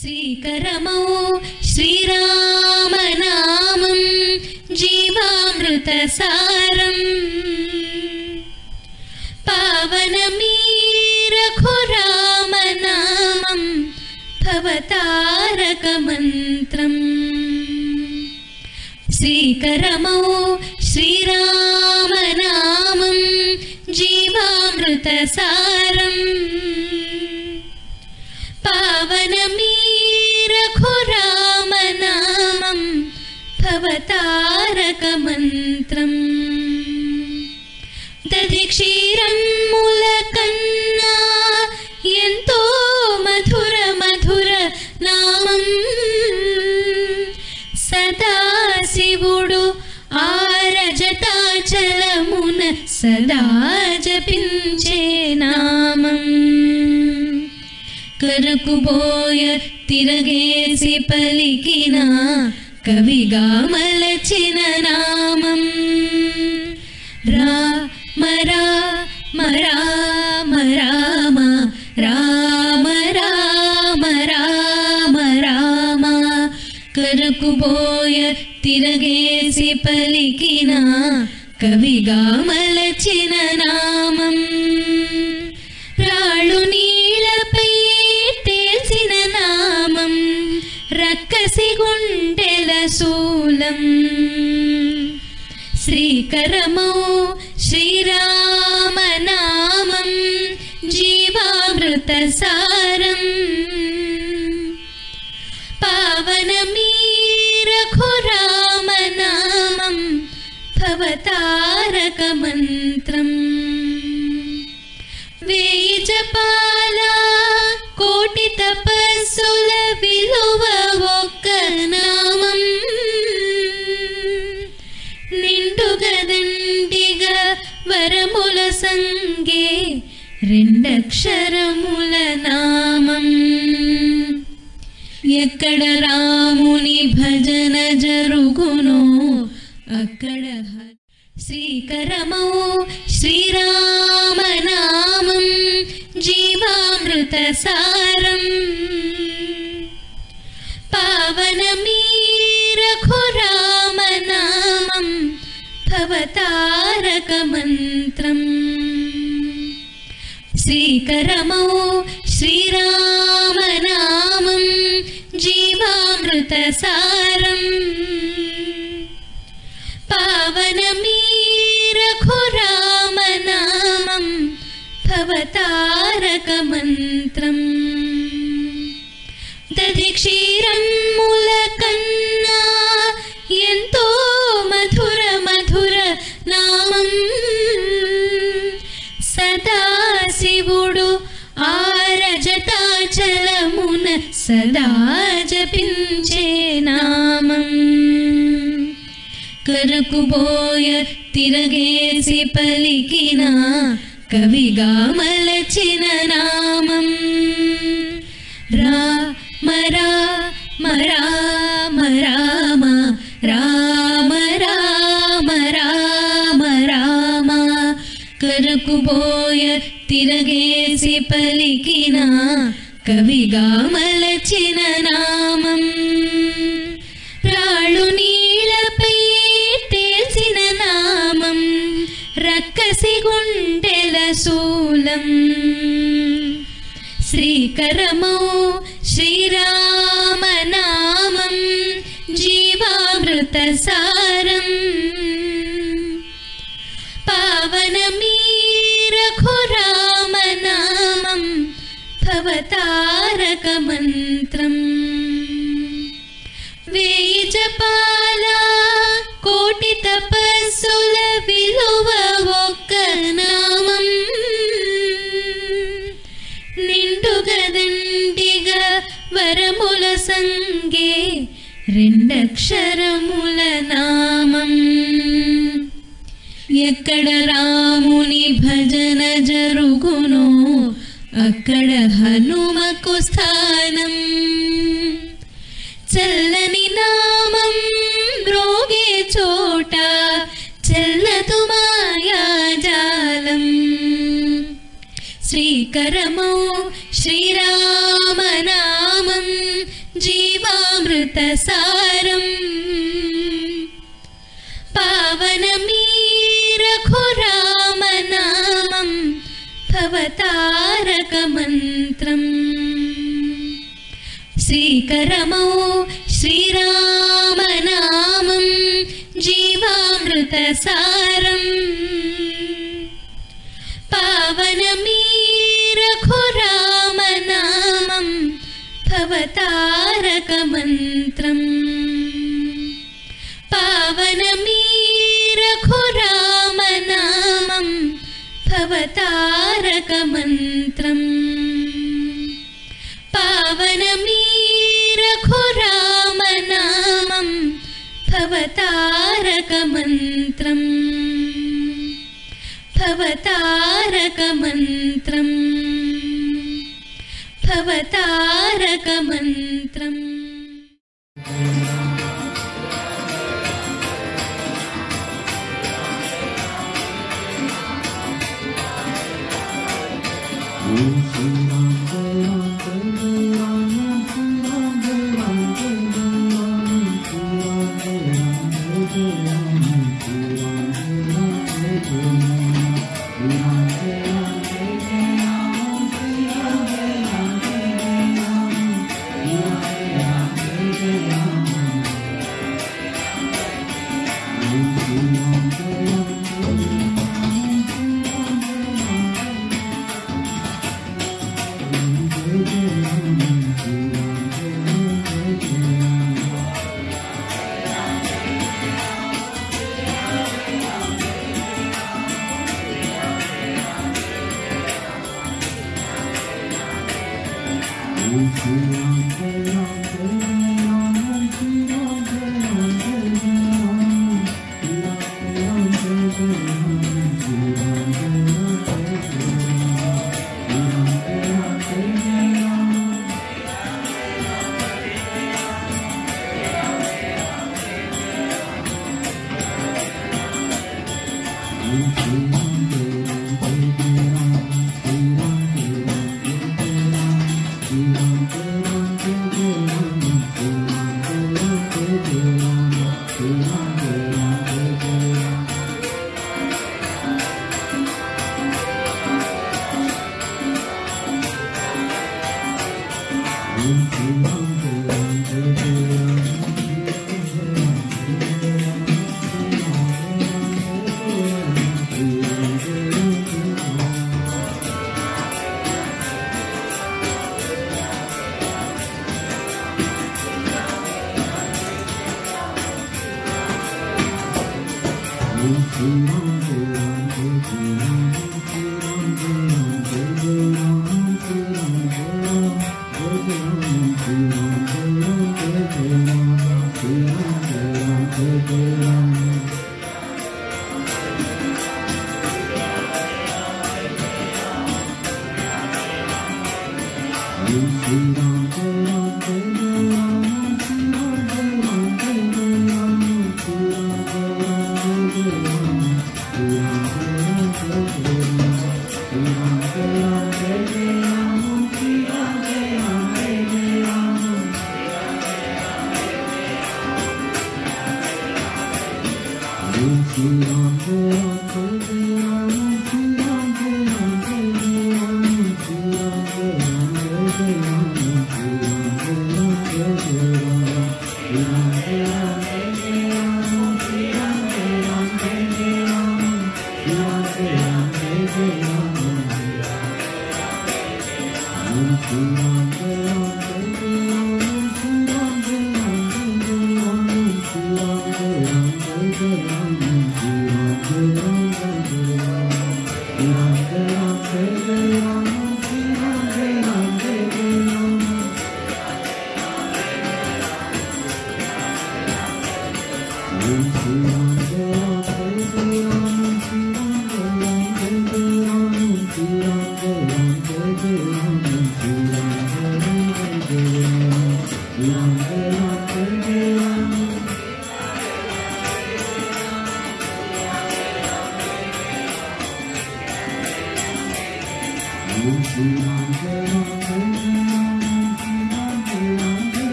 श्रीकरमौ श्रीरामनामं जीवामृतसारम् पावनमीरघुरामनामं भवतारकमन्त्रम्। श्रीकरमौ श्रीरामनामं जीवामृतसारम्। భవతారకమంత్రం దధి క్షీరం మూలకన్నా ఎంతో మధుర మధుర నామం. సదాశివుడు ఆరజతాచలమున సదా జపించే నామం. కరకుబోయ తిరగేసి పలికినా కవిగా మలచిన నామం. రామ రామ రామ రామ రామ రామ రామ రామ కరకుబోయ తిరగేసి పలికిన కవిగా మలచిన నామం. రాళుని रसूलम् श्रीकरमौ श्रीरामनामम् जीवामृतसारम् पावनमीरघुरामनामम् भवतारकमन्त्रम् बेजपाला कोटितपसुलबिलुवो స్వరముల సంగే రెండక్షరముల परमुलसङ्गेण्डक्षरमुल नाम यकड रामुनि भजन जरुगुणो अकड श्रीकरमो జీవామృత సారం पावनमी रघो रामनामम् भवता मन्त्रम्। श्रीकरमौ श्रीरामनाम जीवामृतसारम्। पावनमीरघुरामनामम् भवतारकमन्त्रम्। दधि क्षीरं నిత్యముడు ఆ రజతాచలమున సదా జపించే నామం. కరకుబోయ తిరగేసి పలికిన కవిగా మలచిన నామం. రా మరా మరా మరా తిరగేసి పలికిన కవిగా మలచిన నామం రాళ్ళు నీళ్ళపై తేల్చిన నామం రక్కసి గుండెల శూలం. శ్రీకరమౌ శ్రీరామనామం జీవామృత సారం. భవతారకమంత్రం వేయి జపాల కోటి తపస్సుల విలువ ఒక్క నామం. నిండుగదండిగా వరముల సంగే రెండక్షరముల నామం. ఎక్కడ రాముని భజన జరుగునో అక్కడ హనుమకు अकडहनुमकुस्थानम्। चल्लनि नाम रोगे चोटा चल्लतु माया जालम्। श्रीकरमो జీవామృత సార भवतारकमन्त्रम् श्रीकरमौ श्रीरामनामं जीवामृतसारम्। पावनमी रघुरामनामम् भवतारकमन्त्रम् भवतारकमन्त्रम् पावनमी रघुरामनामम् भवतारकमन्त्रम् भवतारकमन्त्रम् भवतारकमन्त्रम् you. blue, blue. you. know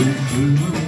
le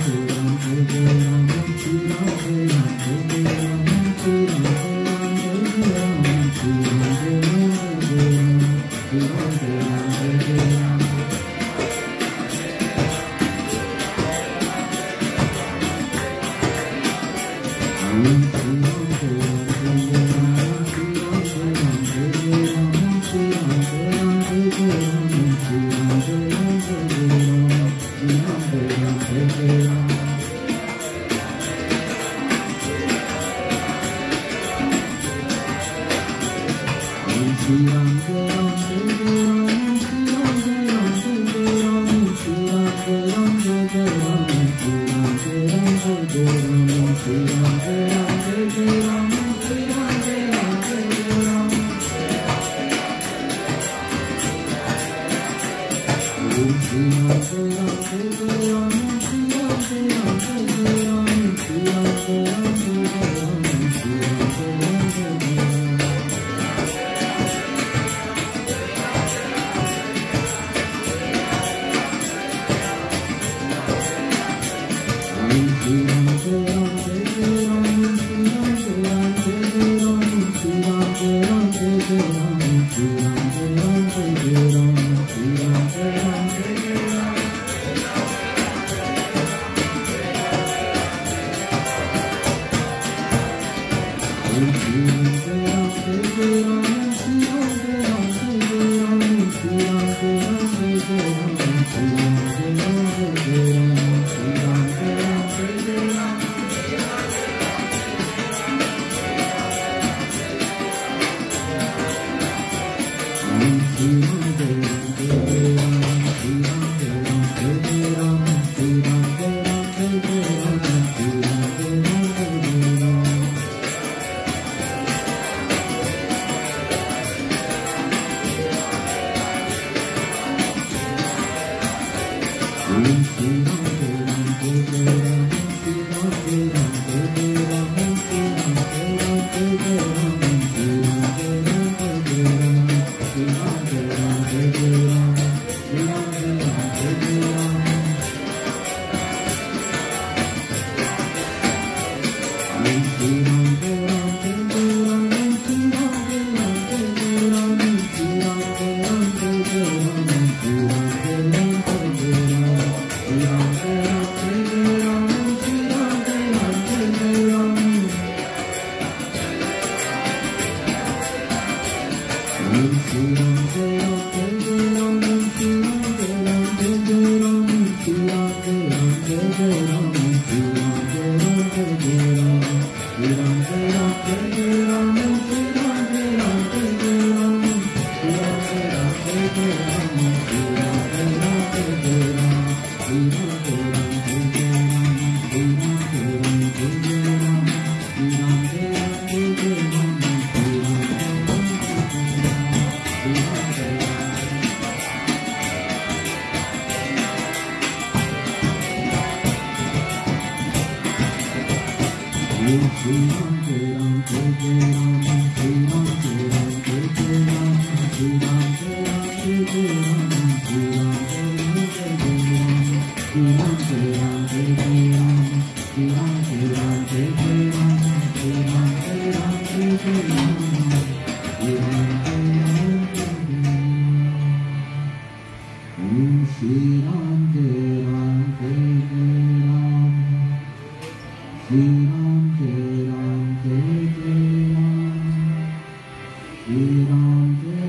Thank you. you. Don't Vedante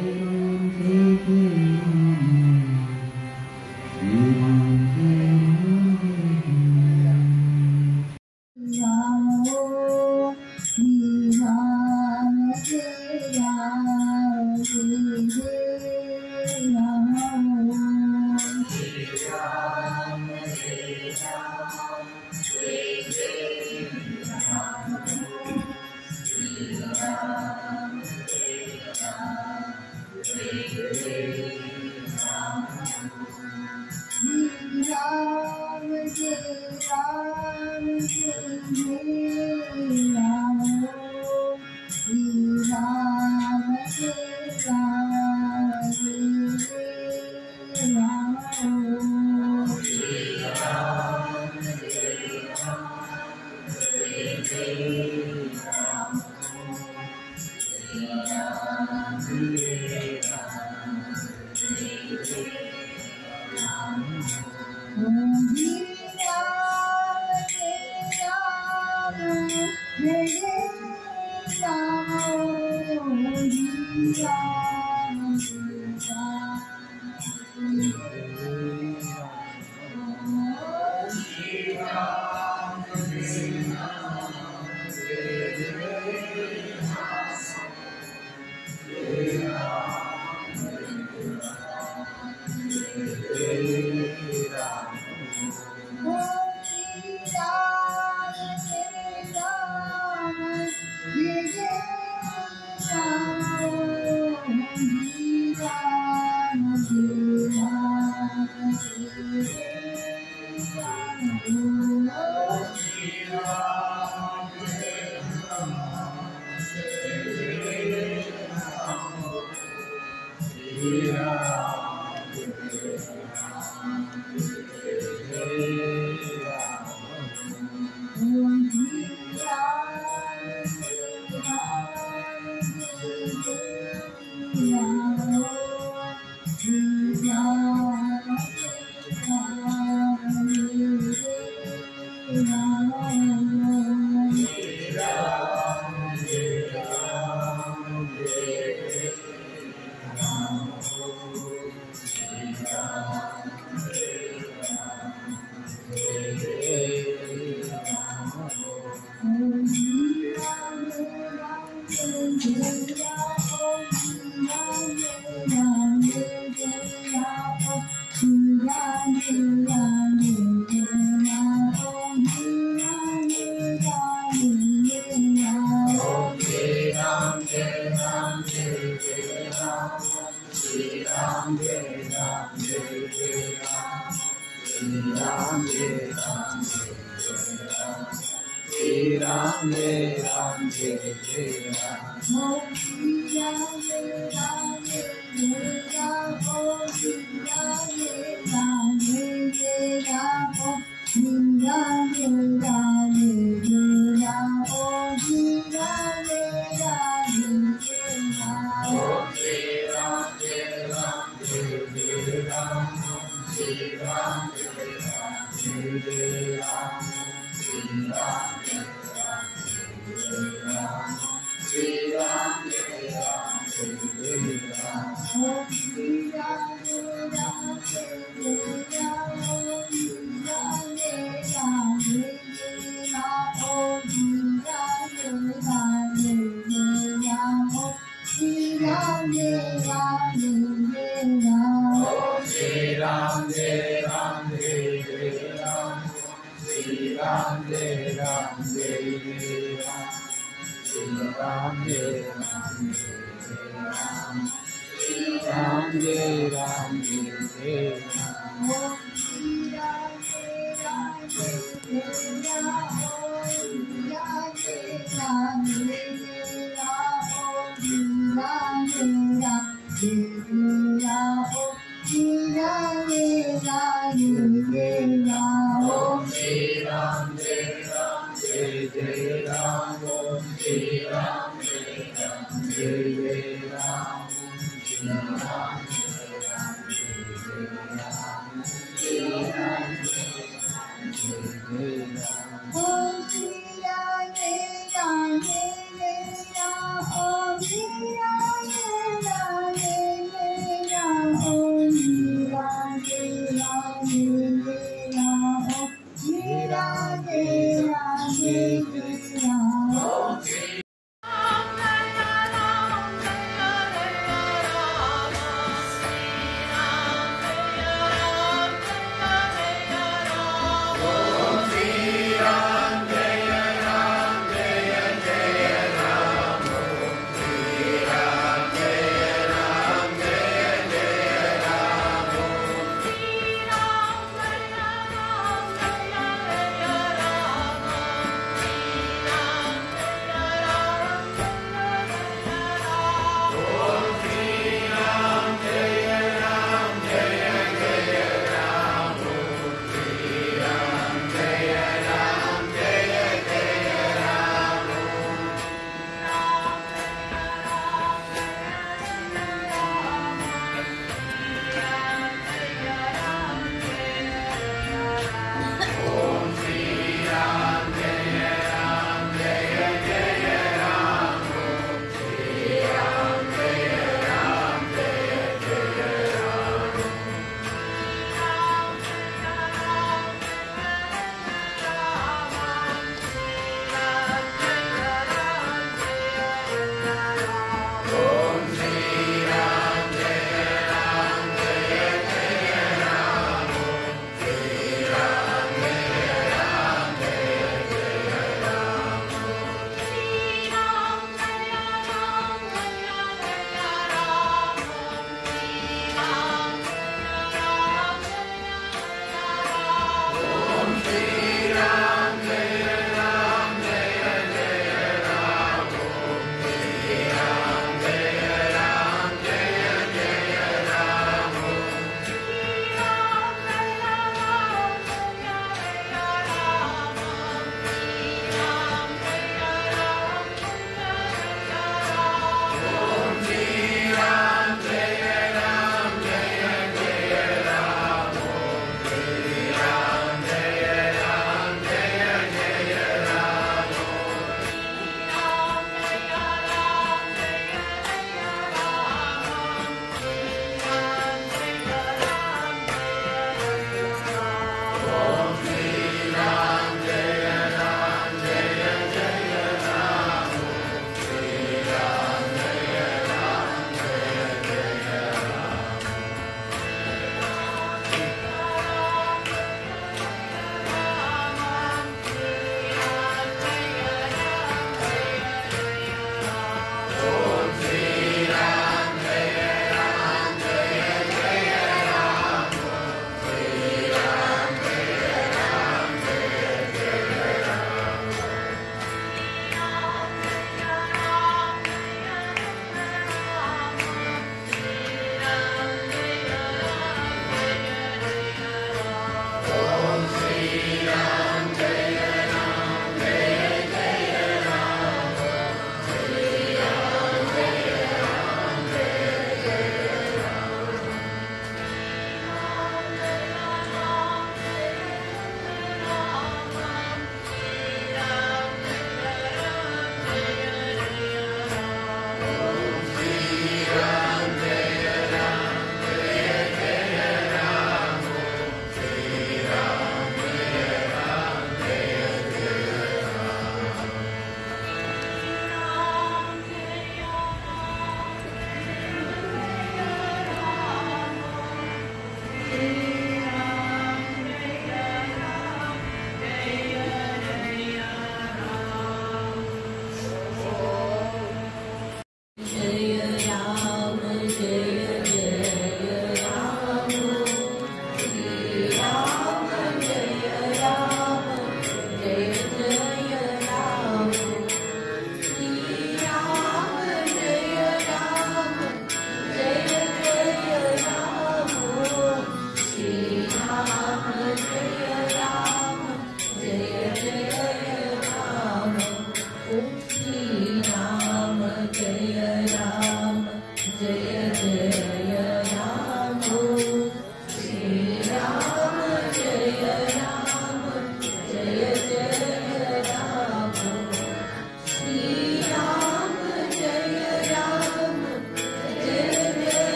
Jai Ram, Jai Ram, Jai Jai Ram. Mohiya Jai Ram, Ram, Ram, Ram, Ram, Jai Ram, Jai Ram, Jai Ram, Jai Ram. Thank you. 주여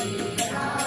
Shri Ram.